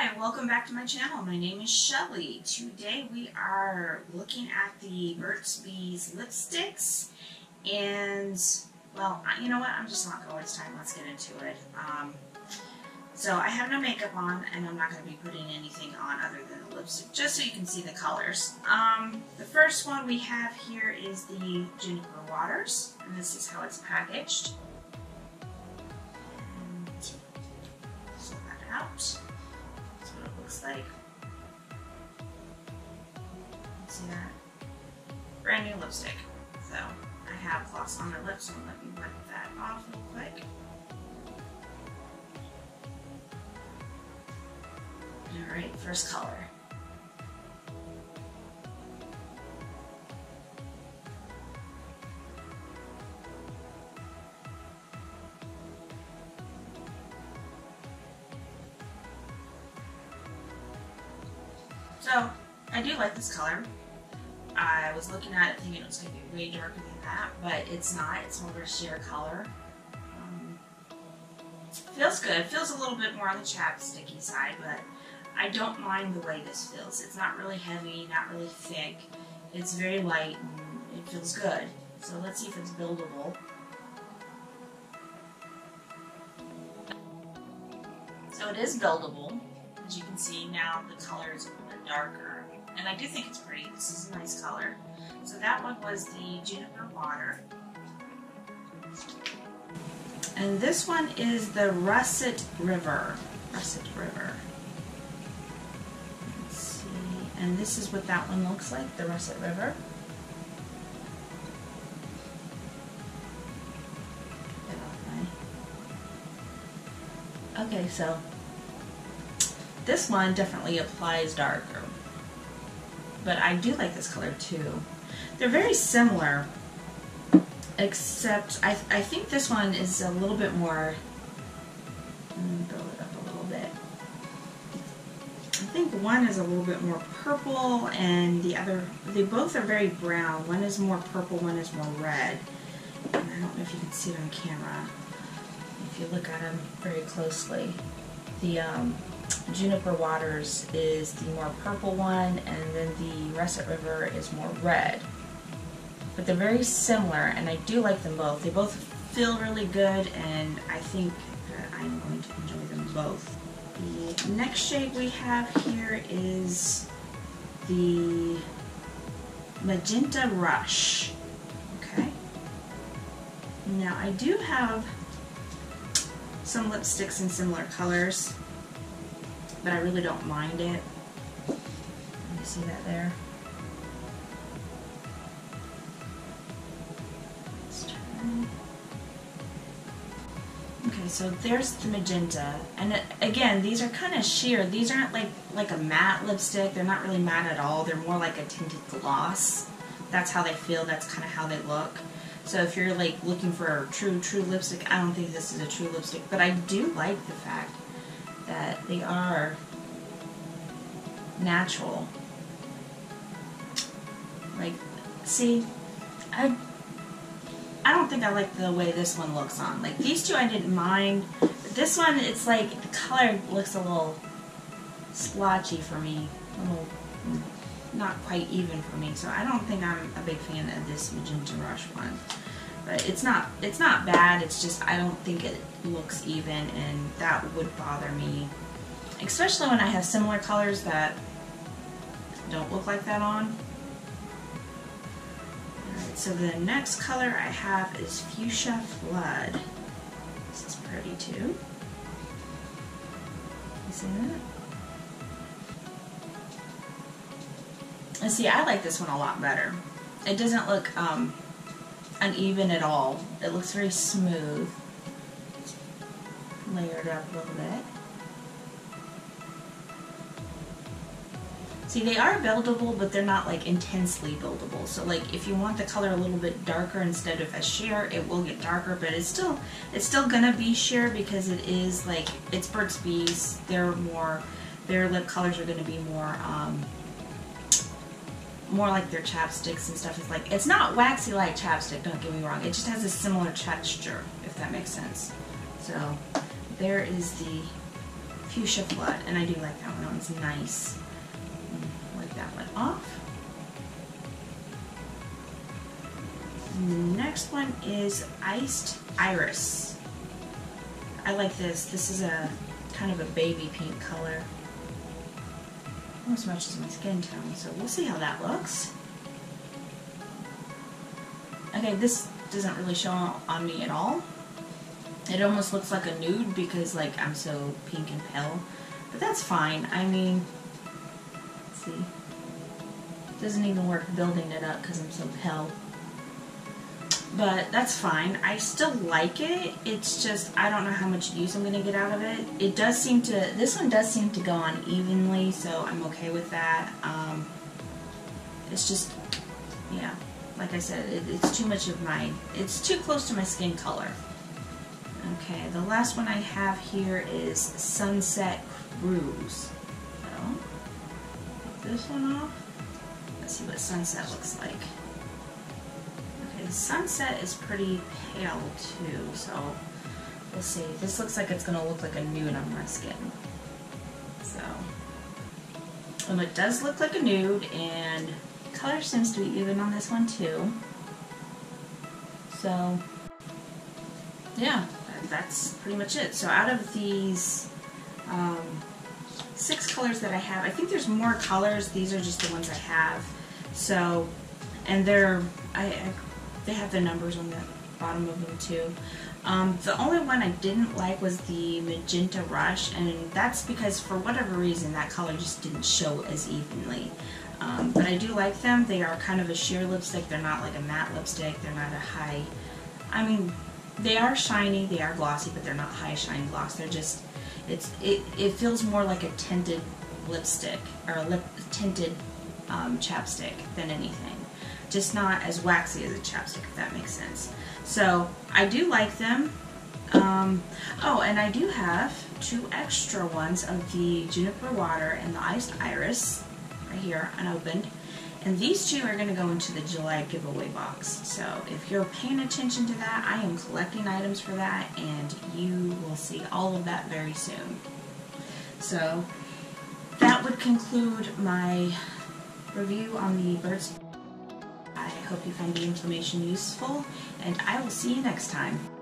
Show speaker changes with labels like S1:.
S1: Hi, welcome back to my channel. My name is Shelly. Today we are looking at the Burt's Bees lipsticks and well, you know what, I'm just not going to waste time. Let's get into it. Um, so I have no makeup on and I'm not going to be putting anything on other than the lipstick just so you can see the colors. Um, the first one we have here is the Juniper Waters and this is how it's packaged. And pull that out looks like. See that? Brand new lipstick. So I have gloss on my lips, so let me wipe that off real quick. Alright, first color. So, I do like this color. I was looking at it thinking it was going to be way darker than that, but it's not. It's more of a sheer color. Um, feels good. Feels a little bit more on the chapsticky side, but I don't mind the way this feels. It's not really heavy, not really thick. It's very light and it feels good. So let's see if it's buildable. So it is buildable. As you can see now the color is darker. And I do think it's pretty. This is a nice color. So that one was the Juniper Water. And this one is the Russet River. Russet River. Let's see. And this is what that one looks like, the Russet River. Okay, so this one definitely applies darker. But I do like this color too. They're very similar, except I, I think this one is a little bit more, build it up a little bit. I think one is a little bit more purple and the other, they both are very brown. One is more purple, one is more red. And I don't know if you can see it on camera. If you look at them very closely. The um, Juniper Waters is the more purple one, and then the Russet River is more red. But they're very similar, and I do like them both. They both feel really good, and I think I'm going to enjoy them both. The next shade we have here is the Magenta Rush. Okay. Now I do have some lipsticks in similar colors but I really don't mind it. You see that there? Okay, so there's the magenta, and uh, again, these are kind of sheer. These aren't like like a matte lipstick. They're not really matte at all. They're more like a tinted gloss. That's how they feel. That's kind of how they look. So if you're like looking for a true true lipstick, I don't think this is a true lipstick, but I do like the fact that they are natural. Like, see, I, I don't think I like the way this one looks on. Like, these two I didn't mind. But this one, it's like, the color looks a little splotchy for me. A little, not quite even for me. So I don't think I'm a big fan of this Magenta Rush one. But it's not, it's not bad. It's just, I don't think it looks even and that would bother me especially when I have similar colors that don't look like that on. Alright, so the next color I have is Fuchsia Flood. This is pretty too. You see that? And see, I like this one a lot better. It doesn't look um, uneven at all. It looks very smooth. Layered up a little bit. See, they are buildable, but they're not like intensely buildable. So like if you want the color a little bit darker instead of a sheer, it will get darker, but it's still it's still gonna be sheer because it is like it's Burt's Bees. They're more their lip colors are gonna be more um, more like their chapsticks and stuff. It's like it's not waxy like chapstick, don't get me wrong. It just has a similar texture, if that makes sense. So there is the Fuchsia Flood, and I do like that one. That one's nice. Mm, wipe that one off. Next one is Iced Iris. I like this. This is a kind of a baby pink color. Almost as my skin tone, so we'll see how that looks. Okay, this doesn't really show on me at all. It almost looks like a nude because like I'm so pink and pale. But that's fine. I mean, let's see. It doesn't even work building it up because I'm so pale. But that's fine. I still like it. It's just, I don't know how much use I'm going to get out of it. It does seem to, this one does seem to go on evenly, so I'm okay with that. Um, it's just, yeah, like I said, it, it's too much of my, it's too close to my skin color. Okay, the last one I have here is Sunset Cruise. So, this one off. Let's see what sunset looks like. The sunset is pretty pale too, so we'll see. This looks like it's going to look like a nude on my skin. So, and it does look like a nude, and color seems to be even on this one too. So, yeah, that's pretty much it. So out of these um, six colors that I have, I think there's more colors. These are just the ones I have. So, and they're, I, I they have the numbers on the bottom of them too. Um, the only one I didn't like was the Magenta Rush, and that's because for whatever reason that color just didn't show as evenly. Um, but I do like them. They are kind of a sheer lipstick. They're not like a matte lipstick. They're not a high, I mean, they are shiny, they are glossy, but they're not high shine gloss. They're just, it's it, it feels more like a tinted lipstick or a lip tinted um, chapstick than anything. Just not as waxy as a chapstick, if that makes sense. So I do like them. Um, oh, and I do have two extra ones of the Juniper Water and the Iced Iris right here, unopened. And these two are going to go into the July giveaway box. So if you're paying attention to that, I am collecting items for that and you will see all of that very soon. So that would conclude my review on the Burt's. Hope you found the information useful and I will see you next time.